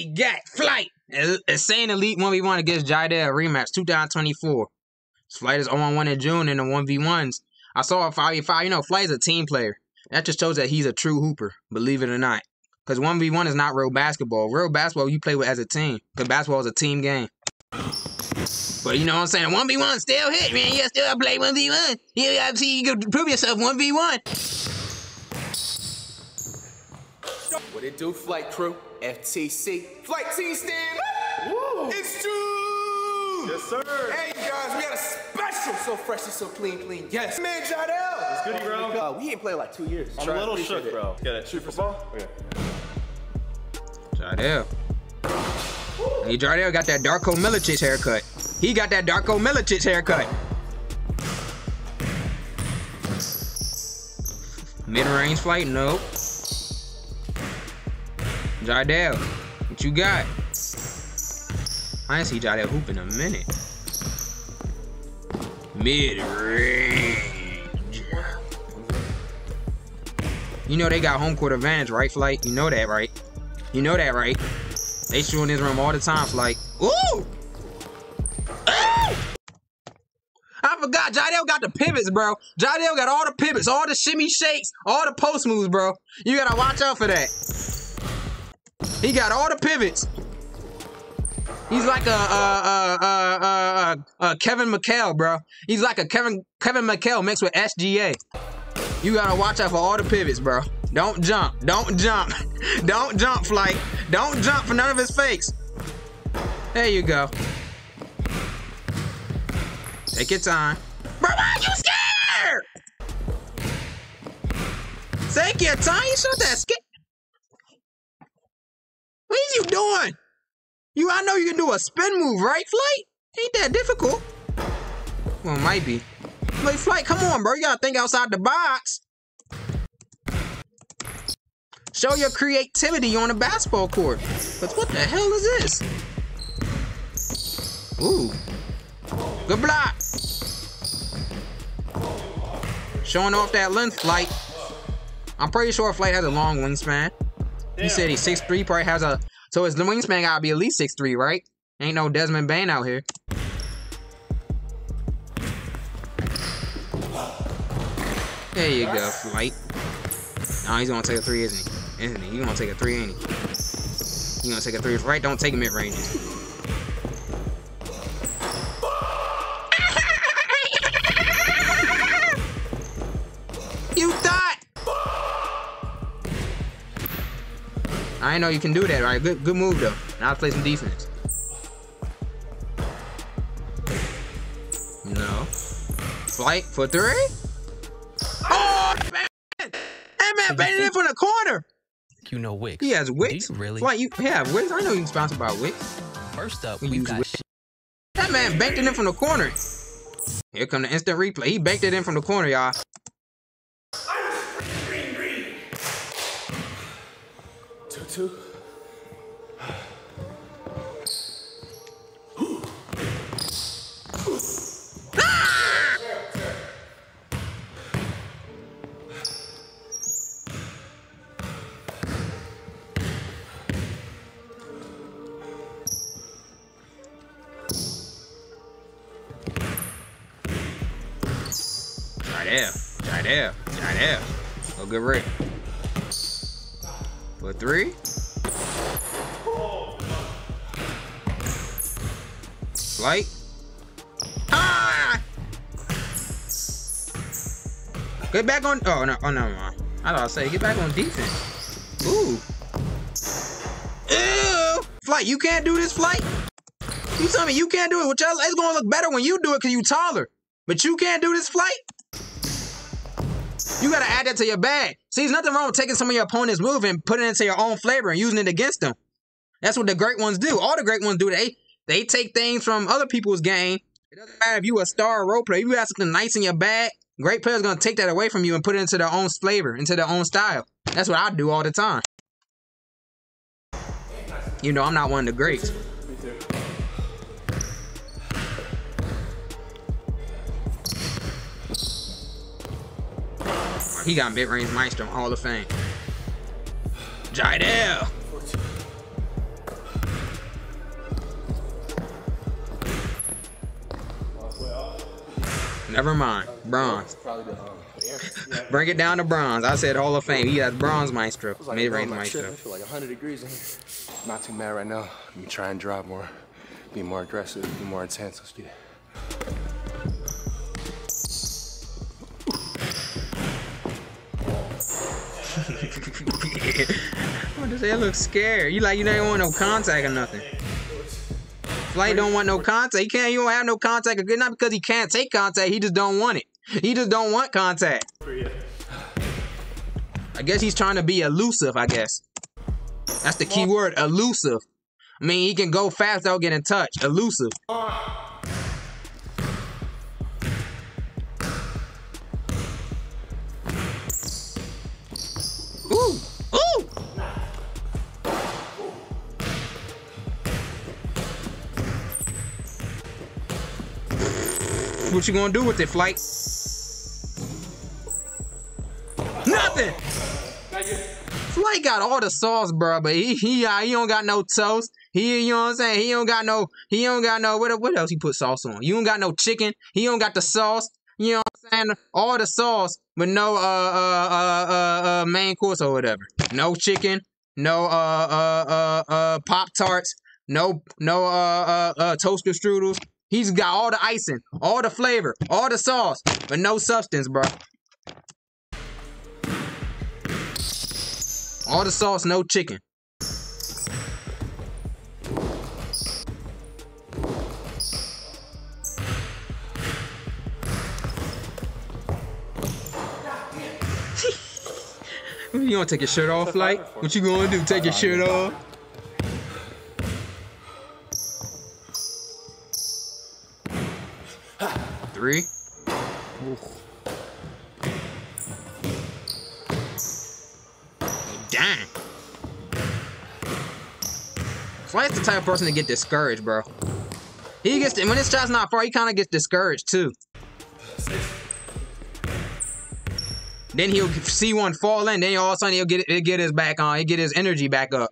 we got flight. Insane Elite 1v1 against Jiedel rematch 2024. Flight is 0 1 in June in the 1v1s. I saw a 5v5. You know, Flight is a team player. That just shows that he's a true hooper, believe it or not. Because 1v1 is not real basketball. Real basketball, you play with as a team. Because basketball is a team game. But you know what I'm saying? 1v1 still hit, man. You still play 1v1. You gotta see, you can prove yourself 1v1. What it do, flight crew? FTC. Flight T stand up! It's June! Yes, sir. Hey, guys, we got a special So Fresh and So Clean Clean. Yes. Man, Jadel! It's goody, bro. Uh, we ain't played like two years. I'm Try a little appreciate shook, it. bro. Get it. Shoot for ball? Okay. Jardel. Hey, Jardel got that Darko Milicic haircut. He got that Darko Milicic haircut. Mid-range flight, no. Jardel, what you got? I ain't see Jardel hoop in a minute. Mid-range. You know they got home court advantage, right, Flight? You know that, right? You know that, right? They shoot in this room all the time, Flight. Ooh! I forgot, Jadel got the pivots, bro. Jadel got all the pivots, all the shimmy shakes, all the post moves, bro. You gotta watch out for that. He got all the pivots. He's like a uh uh, uh Kevin McHale, bro. He's like a Kevin Kevin McHale mixed with SGA. You gotta watch out for all the pivots, bro. Don't jump. Don't jump. Don't jump, flight. Don't jump for none of his fakes. There you go. Take your time. Bro, why are you scared? Take your time. You shot that. What is you doing? You, I know you can do a spin move, right, Flight? Ain't that difficult. Well, it might be. Like, Flight, come on, bro. You gotta think outside the box. Show your creativity on the basketball court. But what the hell is this? Ooh. Good block. Showing off that length, Flight. I'm pretty sure Flight has a long wingspan. He said he's 6'3", probably has a... So his wingspan gotta be at least 6'3", right? Ain't no Desmond Bane out here. There you go, Flight. Nah, he's gonna take a three, isn't he? Isn't he? He's gonna take a three, ain't he? He's gonna take a three. Right, don't take mid ranges. I know you can do that, right? Good, good move though. Now play some defense. No. Flight for three? Oh, man! That man banged it from the corner. You know Wix. He has Do you really? Why you have Wix? I know you sponsored by Wix. First up, We got Wix. That man banked it in from the corner. Here come the instant replay. He banked it in from the corner, y'all. Two. Right there. Right there. Right there. Oh, good rip. For three. Flight. Ah! Get back on. Oh, no. Oh, no. I thought I say get back on defense. Ooh. Ew. Flight, you can't do this, Flight? You tell me you can't do it. Which it's gonna look better when you do it because you taller. But you can't do this, Flight? You gotta add that to your bag. See, there's nothing wrong with taking some of your opponent's move and putting it into your own flavor and using it against them. That's what the great ones do. All the great ones do. They they take things from other people's game. It doesn't matter if you a star role player. If you have something nice in your bag, great players gonna take that away from you and put it into their own flavor, into their own style. That's what I do all the time. You know, I'm not one of the greats. He got mid range maestro Hall of Fame. Jiedel. Never mind. Bronze. Bring it down to bronze. I said Hall of Fame. He has bronze maestro. Like mid range maestro. I feel like 100 degrees in here. Not too mad right now. Let me try and drive more. Be more aggressive. Be more intense. Let's do that. What does that look scared? You like you don't want no contact or nothing. Flight don't want no contact. He can't. You don't have no contact. Not because he can't take contact. He just don't want it. He just don't want contact. I guess he's trying to be elusive. I guess that's the key word. Elusive. I mean, he can go fast without getting touched. Elusive. What you gonna do with it, flight? Nothing. Flight got all the sauce, bro, but he he uh, he don't got no toast. He you know what I'm saying? He don't got no he don't got no what what else he put sauce on? You don't got no chicken. He don't got the sauce. You know what I'm saying? All the sauce, but no uh uh uh uh, uh main course or whatever. No chicken. No uh uh uh uh pop tarts. No no uh uh uh toaster strudels. He's got all the icing, all the flavor, all the sauce, but no substance, bro. All the sauce, no chicken. you gonna take your shirt off, like? What you gonna do? Take your shirt off? Three. Dang. Flight's the type of person to get discouraged, bro. He gets when his shot's not far, he kind of gets discouraged too. Then he'll see one fall in, then all of a sudden he'll get he'll get his back on, he'll get his energy back up.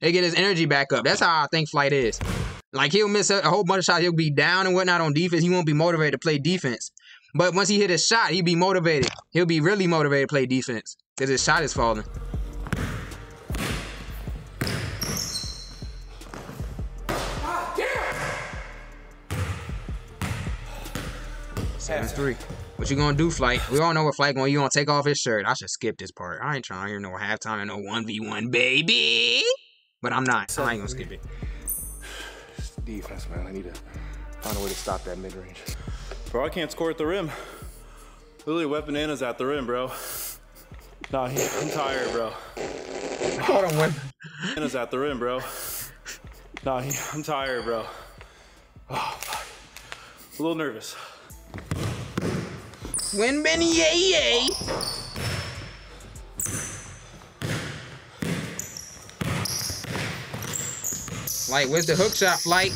He'll get his energy back up. That's how I think Flight is. Like he'll miss a, a whole bunch of shots, he'll be down and whatnot on defense. He won't be motivated to play defense. But once he hit his shot, he'll be motivated. He'll be really motivated to play defense because his shot is falling. Seven three. What you gonna do, Flight? We all know what Flight going. You gonna take off his shirt? I should skip this part. I ain't trying to hear no halftime and no one v one, baby. But I'm not. So I ain't gonna skip it. It's defense, man. I need to find a way to stop that mid range. Bro, I can't score at the rim. Literally, wet bananas at the rim, bro. Nah, I'm tired, bro. Hold on, one. Bananas at the rim, bro. Nah, I'm tired, bro. Oh, fuck. A little nervous. Win Benny yay yay. Flight, where's the hook shot, Flight?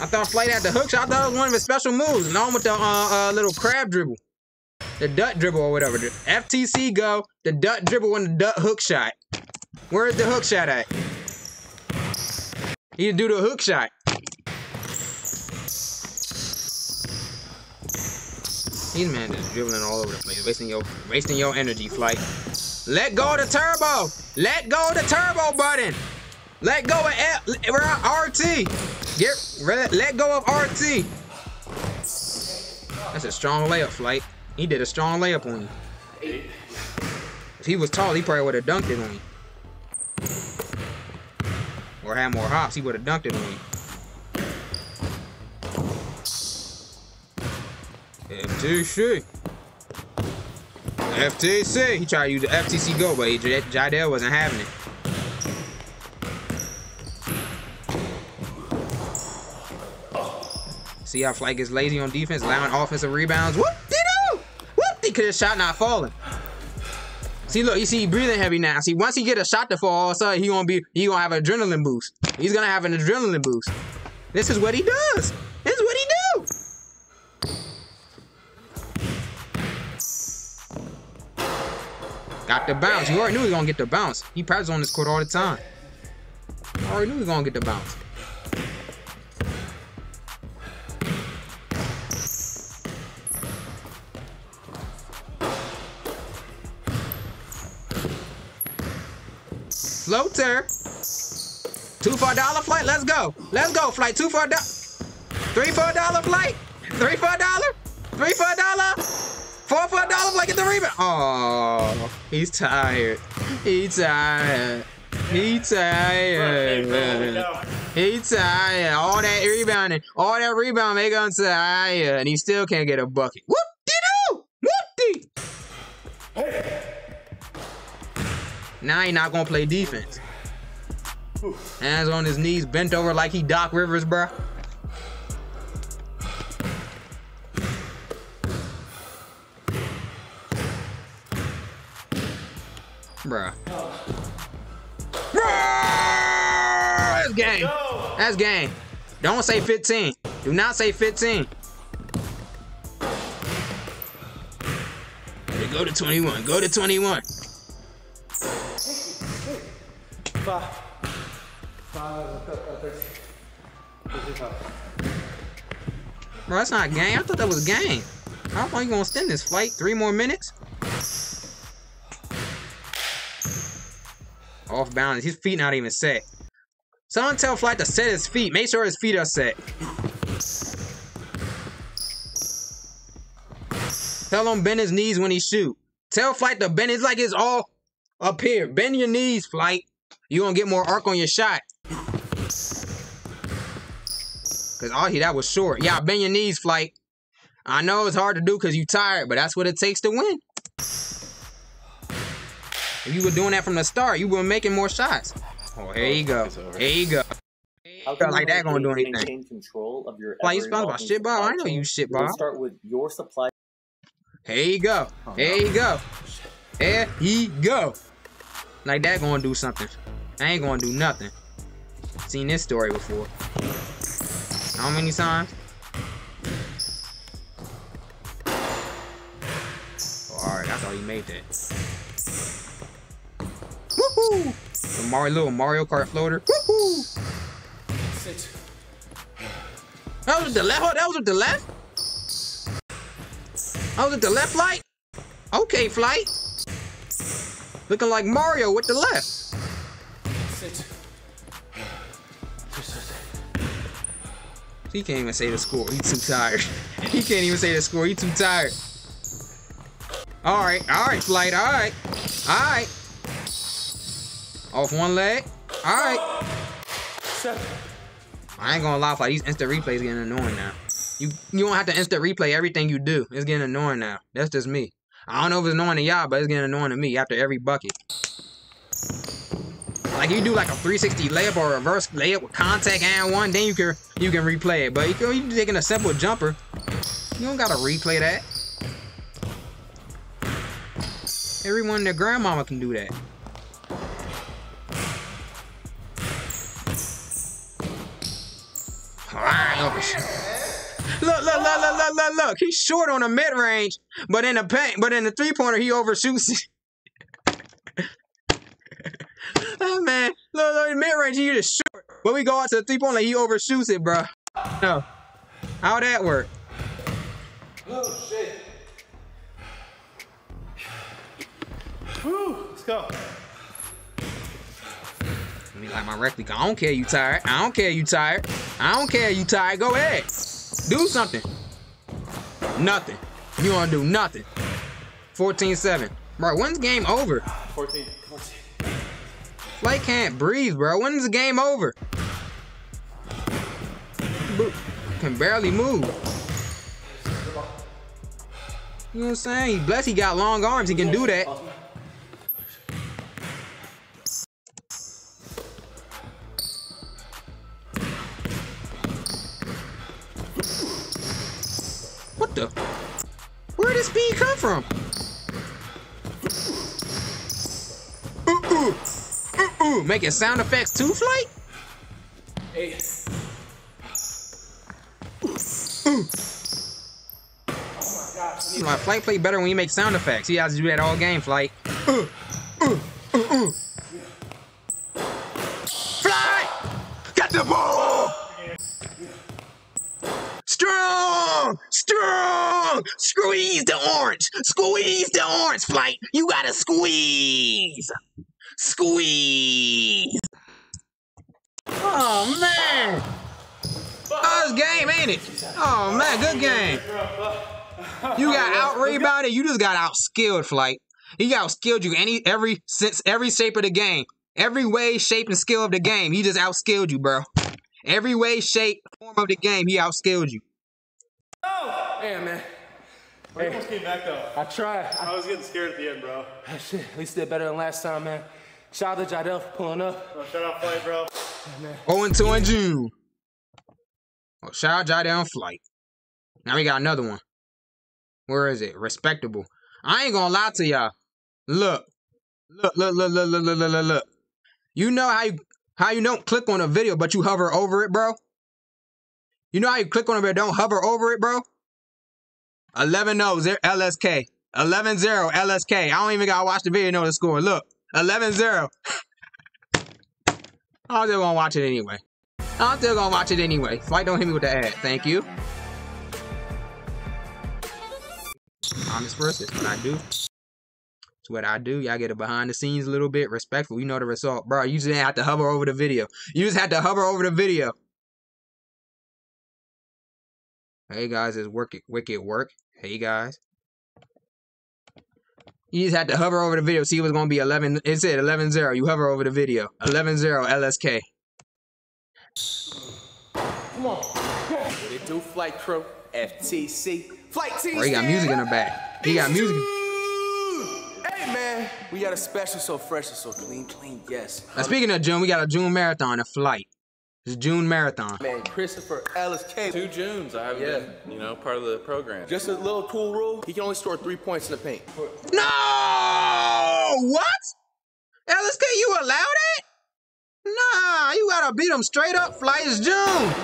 I thought Flight had the hook shot. I thought it was one of his special moves. No, with the uh, uh, little crab dribble. The dut dribble or whatever. The FTC go, the dut dribble and the dut hook shot. Where's the hook shot at? He do the hook shot. These man just dribbling all over the place, wasting your wasting your energy, flight. Let go of the turbo. Let go of the turbo button. Let go of L, RT. Get let, let go of RT. That's a strong layup, flight. He did a strong layup on you. If he was tall, he probably would have dunked it on you. Or had more hops, he would have dunked it on you. FTC. FTC. He tried to use the FTC go, but Jadell wasn't having it. See how Flight gets lazy on defense, allowing offensive rebounds. Whoop doo! Whoop de Cause shot not falling. See, look, you see, he breathing heavy now. See, once he get a shot to fall, all of a sudden he gonna be, he gonna have an adrenaline boost. He's gonna have an adrenaline boost. This is what he does. This is what he do. Got the bounce. You already knew he gonna get the bounce. He practices on this court all the time. You already knew he gonna get the bounce. Slow tear. Two for a dollar flight. Let's go. Let's go. Flight two for a dollar. Three for a dollar flight. Three for a dollar. Three for a dollar. Four for a dollar flight. Get the rebound. Oh, he's tired. He's tired. He tired. He tired. All that rebounding. All that rebound make him tired. And he still can't get a bucket. Whoop-de-doo. Now he not gonna play defense. Hands on his knees, bent over like he Doc Rivers, bruh. Bruh. Bruh! That's game. That's game. Don't say 15. Do not say 15. Hey, Go to 21. Go to 21. Five. Five, 13. 55. Bro, that's not a game. I thought that was a game. How long you gonna extend this flight? Three more minutes? Off balance. His feet not even set. Someone tell Flight to set his feet. Make sure his feet are set. Tell him bend his knees when he shoot. Tell Flight to bend. It's like it's all up here. Bend your knees, Flight. You're gonna get more arc on your shot. Cause oh, all he that was short. Yeah, bend your knees, Flight. I know it's hard to do because you tired, but that's what it takes to win. If you were doing that from the start, you were making more shots. Oh, here you go. Here you go. How like that gonna do anything. Maintain control of your Why you about shit, Bob? I know you shit, Bob. start with your supply Here you go. Oh, here you go. Here he go. Like that gonna do something. I ain't gonna do nothing. Seen this story before. How many times? Oh, Alright, I thought he made that. Woohoo! The Mario, little Mario Kart floater. Woohoo! That was the left. Oh, that was the left. That was with the left flight. Okay, flight. Looking like Mario with the left. He can't even say the score. He's too tired. he can't even say the score. He's too tired. All right, all right, flight. All right, all right. Off one leg. All right. Seven. I ain't gonna lie, flight. These instant replays getting annoying now. You you don't have to instant replay everything you do. It's getting annoying now. That's just me. I don't know if it's annoying to y'all, but it's getting annoying to me after every bucket. Like you do like a 360 layup or a reverse layup with contact and one, then you can you can replay it. But if you you taking a simple jumper, you don't gotta replay that. Everyone their grandmama can do that. Alright, overshoot. Oh, Look, look, look, look, look, look, look. He's short on the mid range, but in the paint, but in the three pointer, he overshoots oh man, look, look, in mid range, he just short. When we go out to the three pointer, he overshoots it, bro. No, how'd that work? Oh shit. Whew. Let's go. Let me like my replica. I don't care you tired. I don't care you tired. I don't care you tired. Go ahead. Do something. Nothing. You wanna do nothing. 14-7. Bro, when's game over? 14. 14. Flight can't breathe, bro. When's the game over? Bro, Can barely move. You know what I'm saying? Bless he got long arms. He can do that. The? Where did speed come from? Ooh, ooh. Ooh, ooh. Making sound effects too, Flight? Eight. My Flight play better when you make sound effects. He has to do that all game, Flight. Uh, uh, uh, uh. Flight! Get the ball! Strong! Strong! Squeeze the orange! Squeeze the orange, Flight! You gotta squeeze! Squeeze. Oh man. This game, ain't it? Oh man, good game. You got out rebounded. You just got out skilled, flight. He out skilled you any every since every shape of the game, every way, shape, and skill of the game. He just outskilled you, bro. Every way, shape, form of the game, he outskilled you. Oh, damn, man. I almost came back though. I tried. I, I, was getting scared at the end, bro. Ah, shit, at least did better than last time, man. Shout out to Jadel for pulling up. Oh, shout out Flight, bro. Oh, and 2 in June. Oh, shout out Jadel Flight. Now we got another one. Where is it? Respectable. I ain't gonna lie to y'all. Look. Look, look, look, look, look, look, look, look. You know how you, how you don't click on a video, but you hover over it, bro? You know how you click on it, but don't hover over it, bro? 11 0 0 LSK. 11 0 LSK. I don't even gotta watch the video to know the score. Look. 11 0. I'm still gonna watch it anyway. I'm still gonna watch it anyway. Flight don't hit me with the ad. Thank you. Honest person. What I do. It's what I do. Y'all get a behind the scenes a little bit. Respectful. You know the result. Bro, you just have to hover over the video. You just had to hover over the video. Hey guys, it's work wicked work. Hey guys. You just had to hover over the video, see it was gonna be 11. It said 11 0. You hover over the video. 11 0 LSK. They do flight crew, FTC, flight TC. Bro, he got music in the back. He got music. Hey man, we got a special so fresh and so clean, clean, yes. Now, speaking of June, we got a June marathon, a flight. It's June marathon. Man, Christopher Ellis K. Two Junes. I haven't Yeah. been, you know, part of the program. Just a little cool rule. He can only score three points in the paint. No! What? LSK, you allow that? Nah, you gotta beat him straight up. Flight is June.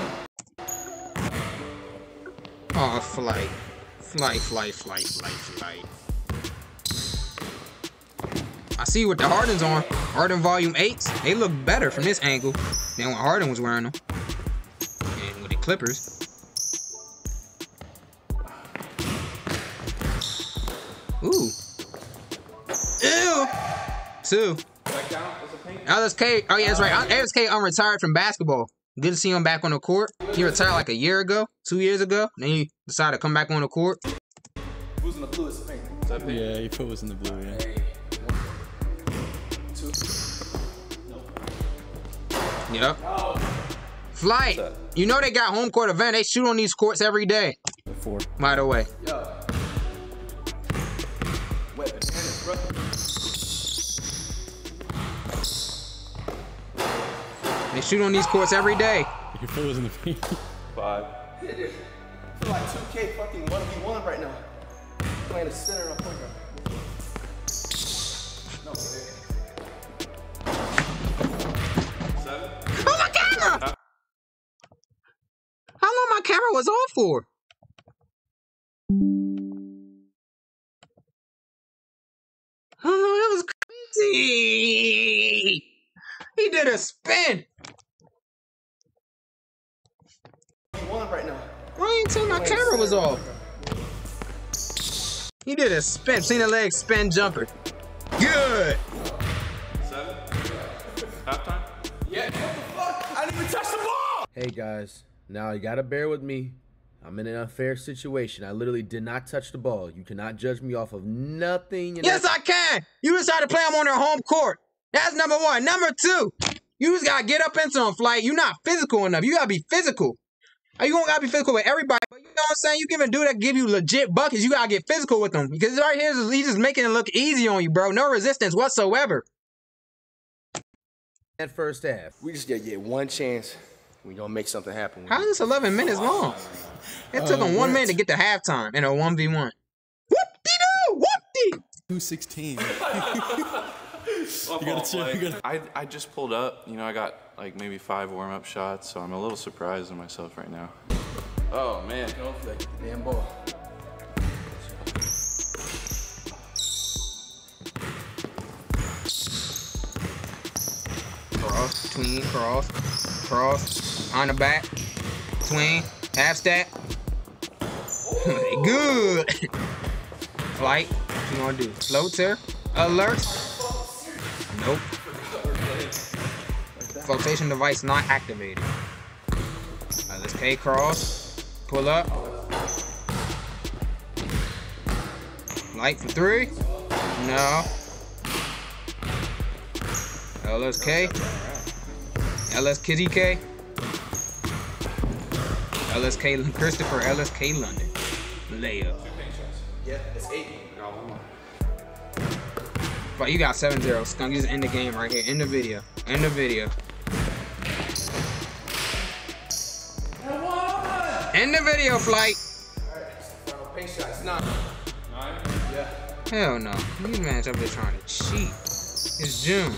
Oh, flight. Flight, flight, flight, flight, flight. I see what the Harden's on. Harden Volume 8s. They look better from this angle than when Harden was wearing them. And with the Clippers. Ooh. Ew. Two. LSK. Oh yeah, that's right. LSK unretired from basketball. Good to see him back on the court. He retired like a year ago, two years ago. Then he decided to come back on the court. Who's in the bluest paint? Yeah, your foot was in the blue, yeah. Yep. Flight. You know they got home court event. They shoot on these courts every day. Four. By the way. Weapon tennis, bro. They shoot on these courts every day. Your foot was in the paint. Five. I feel like 2K fucking 1v1 right now. Playing the center on point guard. How long my camera was off for? Oh, that was crazy! He did a spin. One right now. Why ain't tell my camera was off? He did a spin, seen the leg spin jumper. Good. Seven. Halftime. Yeah. What the fuck? I didn't even touch the ball! Hey guys, now you gotta bear with me. I'm in an unfair situation. I literally did not touch the ball. You cannot judge me off of nothing. and Yes, I can. You decided to play them on their home court. That's number one. Number two, you just gotta get up into them, flight. You're not physical enough. You gotta be physical. Are you gonna gotta be physical with everybody? But you know what I'm saying? You give a dude that give you legit buckets, you gotta get physical with them. Because right here, he's just making it look easy on you, bro. No resistance whatsoever. that first half. We just gotta get one chance. We gonna make something happen. How is this 11 minutes long? It took uh, him one minute to get to halftime in a 1v1. Whoop-de-doo! Whoop-de! 216. You gotta chill, you gotta- I, I just pulled up. You know, I got like maybe five warm up shots, so I'm a little surprised in myself right now. Oh, man. Damn ball. Cross, tween, cross, cross, on the back, tween, half stack. Good. Flight, what you gonna do? Floater, alert. Nope. Flotation device not activated. Alright, let's K cross. Pull up. Light for three. No. LSK. K. LSK Kristopher LSK London. Layup. Yeah, it's eight. But you got 7-0. Skunk, just end the game right here. End the video. End the video. End the video, flight. Uh, Paint shot. It's not. Hell no. These man's up there trying to cheat. It's June.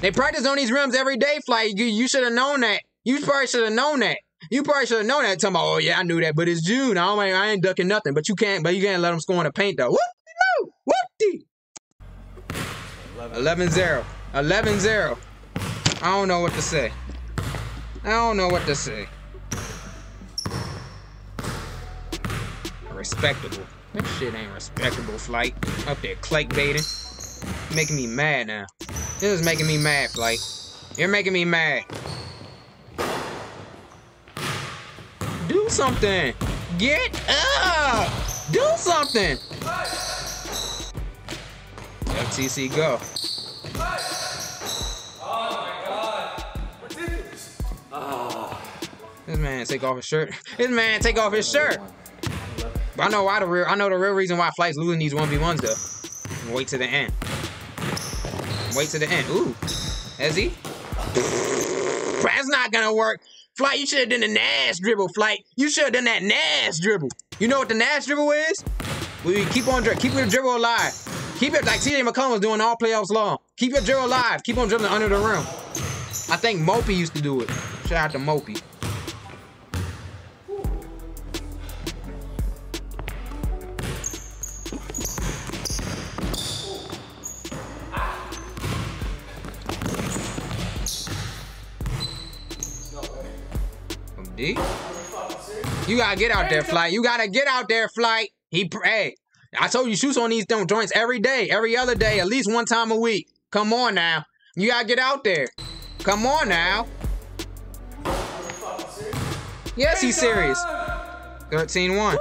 They practice on these rims every day, Flight. You, you should have known that. You probably should have known that. You probably should have known that. Talking about, oh yeah, I knew that, but it's June. I, don't, I ain't ducking nothing. But you can't. But you can't let them score in the paint though. Whoop whoop 11-0. 11-0. I don't know what to say. I don't know what to say. Respectable. That shit ain't respectable, Flight. Up there clickbaiting. Making me mad now. This is making me mad, Flight. You're making me mad. Do something. Get up. Do something. FTC go. This man take off his shirt. This man take off his shirt. But I know why the real. I know the real reason why Flight's losing these one v ones though. Wait to the end. Wait to the end. Ooh, has he? That's not gonna work. Flight, you should have done the Nash dribble. Flight, you should have done that Nash dribble. You know what the Nash dribble is? We keep on dri- keep your dribble alive. Keep it like CJ McCollum was doing all playoffs long. Keep your dribble alive. Keep on dribbling under the rim. I think Mopey used to do it. Shout out to Mopey. You gotta get out there, flight. You gotta get out there, flight. He pray. hey, I told you shoots on these joints every day, every other day, at least one time a week. Come on now. You gotta get out there. Come on now. Yes, he's serious. 13-1.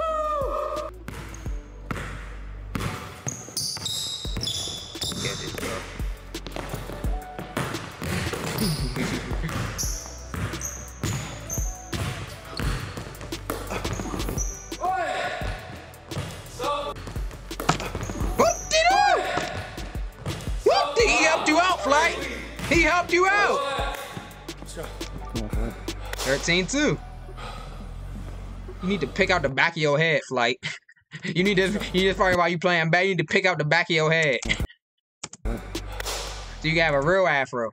13-2. You need to pick out the back of your head, Flight. You need to, you just probably why you playing bad. You need to pick out the back of your head. So you can have a real afro.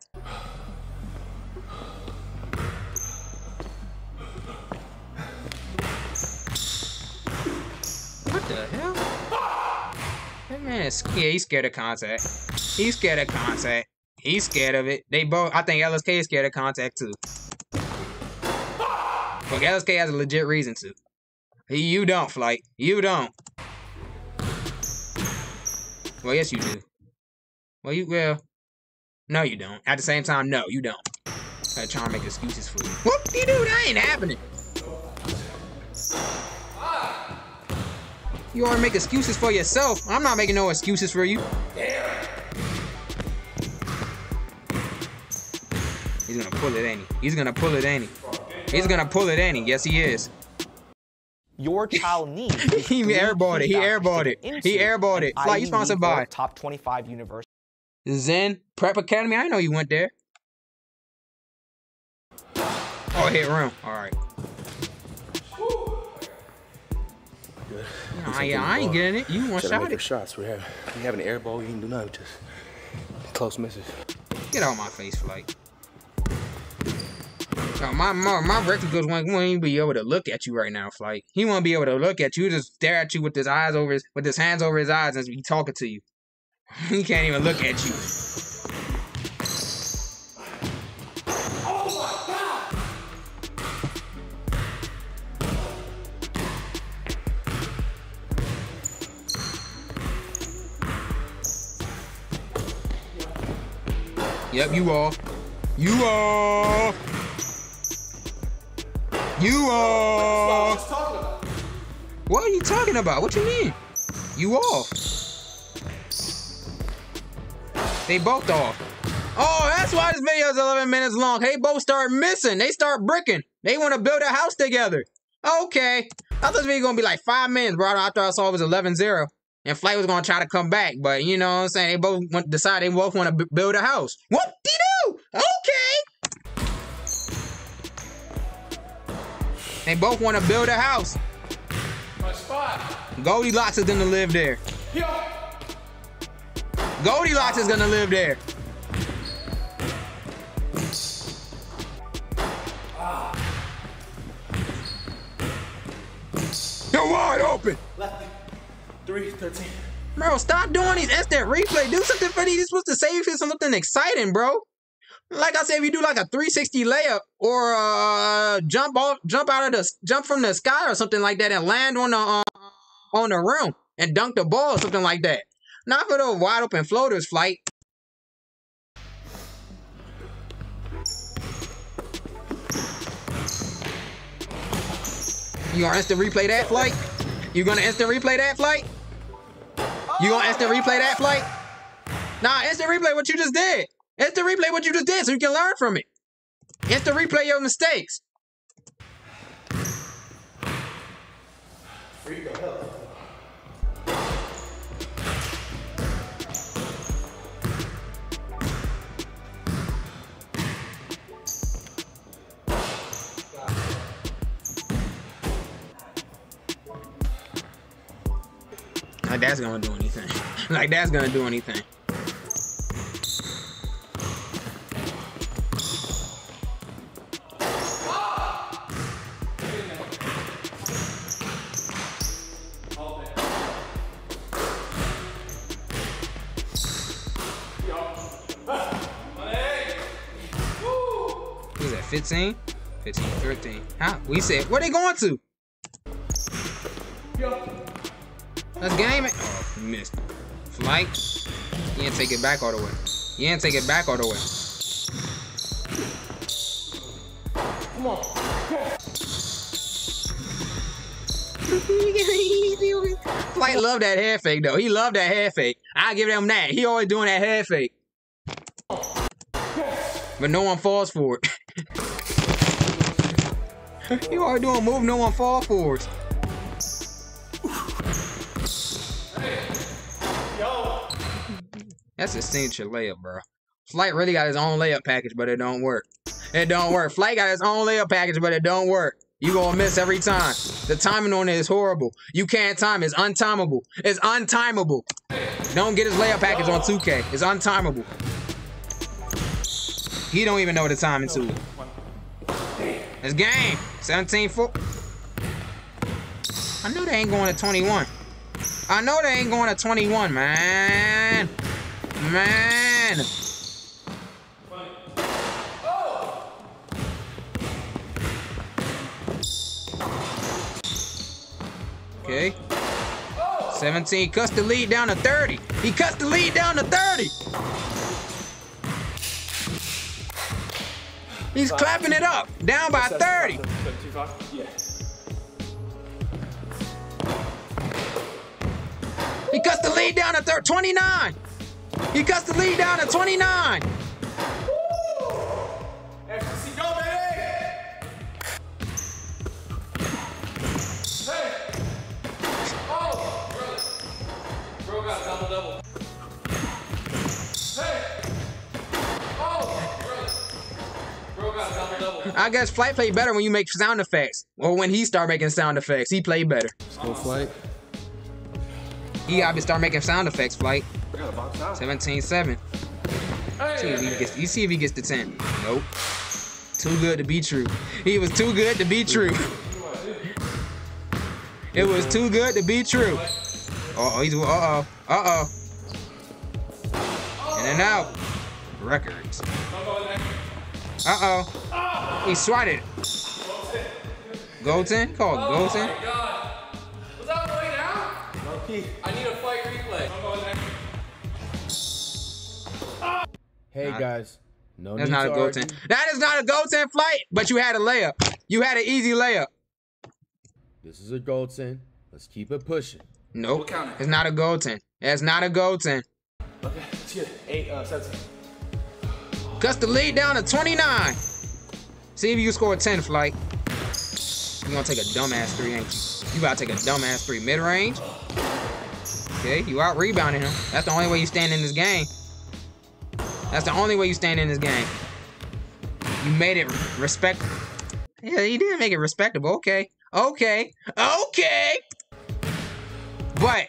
What the hell? That man is yeah, he's scared of contact. He's scared of contact. He's scared of it. They both I think LSK is scared of contact too. But LSK has a legit reason to. You don't, Flight. You don't. Well, yes, you do. Well, you well. No, you don't. At the same time, no, you don't. I'm trying to make excuses for you. Whoop you do that ain't happening. You always make excuses for yourself. I'm not making no excuses for you. He's gonna pull it, ain't he? He's gonna pull it, ain't he? He's gonna pull it, ain't he? Yes, he is. Your child needs. He airballed it. He airballed it. He airballed it. Flight, you sponsored by top 25 university. Zen Prep Academy. I know you went there. Oh, hit room. All right. Nah, yeah, I ain't getting it. You one Gotta shot make your it. shots. We have we have an air ball. You can do nothing. Just close misses. Get out of my face, flight. My, my my record goes won't even be able to look at you right now, Flight. He won't be able to look at you. Just stare at you with his eyes over his with his hands over his eyes and he's talking to you. he can't even look at you. Yep, you all. You all. You off. What are you talking about? What you mean? You off. They both off. Oh, that's why this video is 11 minutes long. They both start missing. They start bricking. They want to build a house together. Okay. I thought this video was going to be like five minutes, bro. I thought I saw it was 11-0. And Flight was going to try to come back. But, you know what I'm saying? They both decided they both want to build a house. What do you do? Okay. They both want to build a house. My spot. Goldilocks is going to live there. Yo. Goldilocks is going to live there. You're wide open. Lefty. 313. Bro, stop doing these instant replay. Do something for these. You're supposed to save for something exciting, bro. Like I said, if you do like a 360 layup or uh, jump off, jump out of the, jump from the sky or something like that, and land on the uh, on the rim and dunk the ball or something like that. Not for those wide open floaters, flight. You gonna instant replay that flight? You gonna instant replay that flight? You gonna instant replay that flight? Nah, instant replay what you just did. Instant replay what you just did so you can learn from it. Instant replay your mistakes. Like that's gonna do anything. like that's gonna do anything. 15? 15, 13. Huh? We said, where they going to? Let's game it. Oh, missed. Flight. You didn't take it back all the way. You didn't take it back all the way. Come on. Flight love that head fake though. He loved that head fake. I give him that. He always doing that head fake. But no one falls for it. you always doing move no one fall for it. That's a signature layup, bro. Flight really got his own layup package, but it don't work. It don't work. Flight got his own layup package, but it don't work. You gonna miss every time. The timing on it is horrible. You can't time. It's untimable. It's untimable. Don't get his layup package on 2K. It's untimable. He don't even know the timing to it. It's game. 17 4. I know they ain't going to 21. I know they ain't going to 21, man. Man. Okay. 17 cuts the lead down to 30. He cuts the lead down to 30. He's clapping it up. Down by 30. 75? Yeah. He cuts the lead down to thir- 29. He cuts the lead down to 29. I guess Flight played better when you make sound effects. Or when he start making sound effects. He played better. Go flight. He gotta start making sound effects, Flight. 17-7. See if he gets, you see if he gets to 10. Nope. Too good to be true. He was too good to be true. It was too good to be true. Uh-oh, he's, uh-oh, uh-oh. In and out. Records. Uh-oh. He swatted it. Golden? Called Golden? Was that way down? I need a fight replay. Hey Not- guys, No That's need not a to goaltend. argue. That is not a goaltend flight, but you had a layup. You had an easy layup. This is a goaltend. Let's keep it pushing. Nope. It's not a goaltend. It's not a goaltend. Okay, let's get it. Eight, uh, 17. Cuts the lead down to 29. See if you score 10, Flight. you gonna take a dumbass three, ain't you? You about to take a dumbass three. Mid-range. Okay, you out rebounding him. That's the only way you stand in this game. That's the only way you stand in this game. You made it respect. Yeah, you did make it respectable. Okay. Okay. Okay. But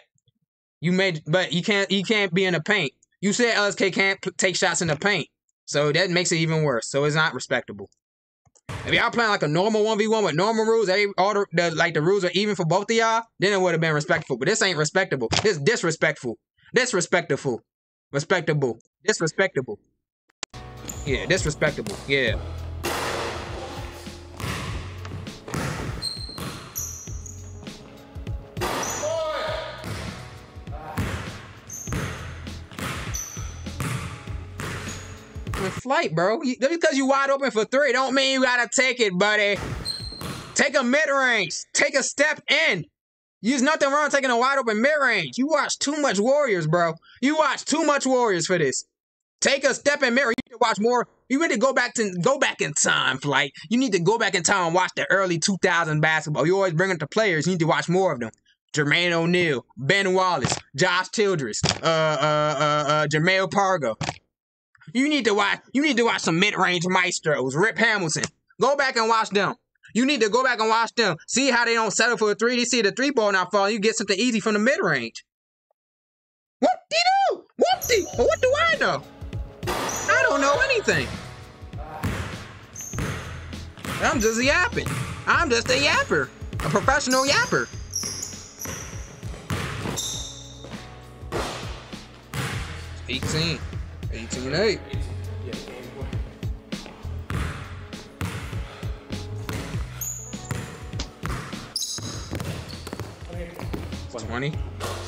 you made but you can't you can't be in the paint. You said LSK can't take shots in the paint. So that makes it even worse. So it's not respectable. If y'all playing like a normal 1v1 with normal rules, all the, the like the rules are even for both of y'all, then it would have been respectful. But this ain't respectable. This disrespectful. Disrespectful. Respectable. Disrespectable. Yeah, disrespectable. Yeah. Flight, bro. Just because you wide open for three, don't mean you gotta take it, buddy. Take a mid range. Take a step in. There's nothing wrong taking a wide open mid range. You watch too much Warriors, bro. You watch too much Warriors for this. Take a step in mid range. You need to watch more. You need to go back to go back in time, flight. You need to go back in time and watch the early 2000 basketball. You always bring up the players. You need to watch more of them. Jermaine O'Neal, Ben Wallace, Josh Childress, uh, uh, uh, uh, Jermaine Pargo. You need to watch. You need to watch some mid-range maestros. Rip Hamilton. Go back and watch them. You need to go back and watch them. See how they don't settle for a three. They see the three ball not falling. You get something easy from the mid-range. What do you do? What the? What do I know? I don't know anything. I'm just a yapping. I'm just a yapper, a professional yapper. Eighteen. 18 8. Twenty.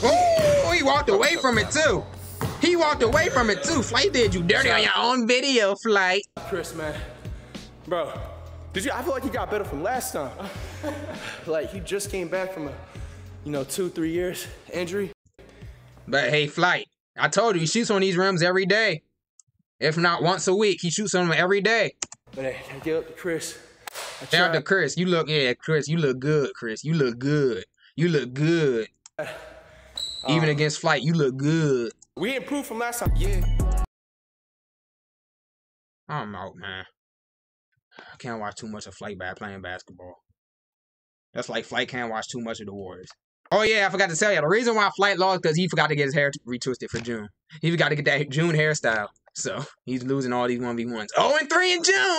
Oh, he walked away from it too. He walked away from it too. Flight did you dirty on your own video, Flight. Chris, man. Bro, did you? I feel like he got better from last time. like he just came back from a, you know, two, three years injury. But hey, Flight, I told you he shoots on these rims every day. If not once a week, he shoots on them every day. But hey, I give up to Chris. I Shout out to. Chris. You look, yeah, Chris, you look good, Chris. You look good. You look good. Uh, Even against Flight, you look good. We improved from last time. Yeah. I'm out, man. I can't watch too much of Flight by playing basketball. That's like Flight can't watch too much of the Warriors. Oh yeah, I forgot to tell you. The reason why Flight lost because he forgot to get his hair retwisted for June. He forgot to get that June hairstyle. So he's losing all these 1v1s. Oh, and 3 in June!